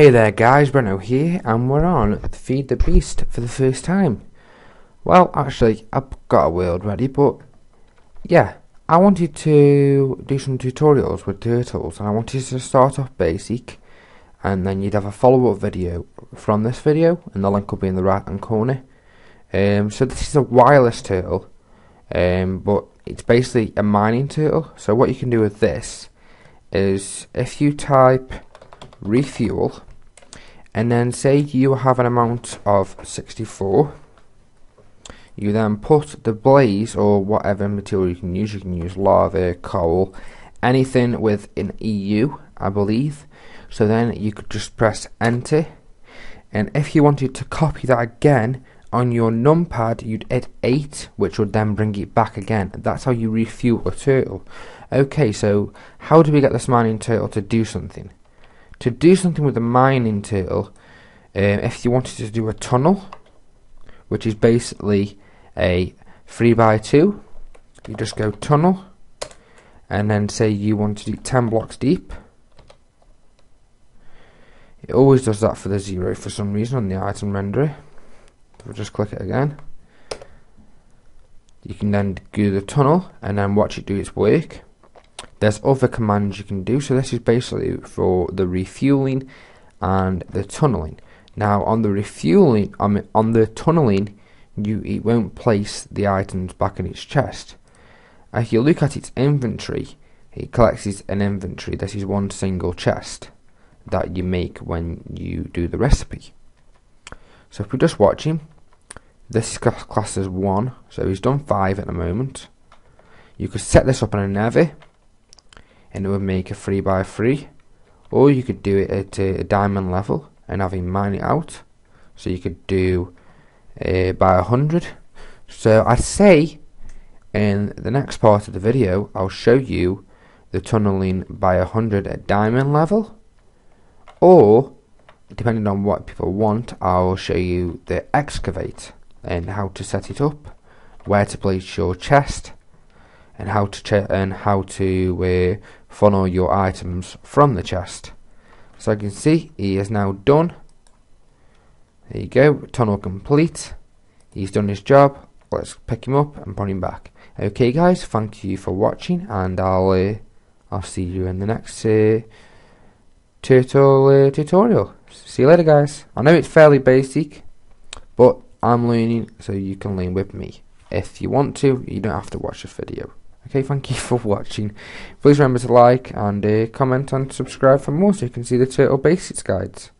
Hey there guys, Breno here, and we're on Feed the Beast for the first time. Well, actually, I've got a world ready, but yeah, I wanted to do some tutorials with turtles, and I wanted to start off basic, and then you'd have a follow-up video from this video, and the link will be in the right-hand corner. Um, so this is a wireless turtle, um, but it's basically a mining turtle. So what you can do with this is if you type refuel and then say you have an amount of 64 you then put the blaze or whatever material you can use you can use lava coal anything with an EU I believe. So then you could just press enter. And if you wanted to copy that again on your numpad you'd hit 8 which would then bring it back again. That's how you refuel a turtle. Okay so how do we get this mining turtle to do something to do something with the mining turtle, um, if you wanted to do a tunnel, which is basically a 3 by 2 you just go tunnel, and then say you want to do 10 blocks deep. It always does that for the zero for some reason on the item renderer. We'll just click it again. You can then do the tunnel and then watch it do its work. There's other commands you can do. So this is basically for the refueling and the tunneling. Now on the refueling, I mean, on the tunneling, you it won't place the items back in its chest. If you look at its inventory, it collects an inventory. This is one single chest that you make when you do the recipe. So if we just watch him, this is classed as one. So he's done five at the moment. You could set this up on a Nether and it would make a 3 by 3 or you could do it at a, diamond level and having mine it out. So you could do uh, by 100 so I say in the next part of the video I'll show you the tunneling by 100 at diamond level. Or depending on what people want I'll show you the excavate and how to set it up where to place your chest and how to and how to uh, funnel your items from the chest. So you can see he is now done. There you go, tunnel complete. He's done his job. Let's pick him up and put him back. Okay, guys, thank you for watching, and I'll uh, I'll see you in the next uh, turtle uh, tutorial. See you later, guys. I know it's fairly basic, but I'm learning, so you can learn with me. If you want to, you don't have to watch this video. Okay, thank you for watching. Please remember to like and uh, comment and subscribe for more so you can see the Turtle Basics guides.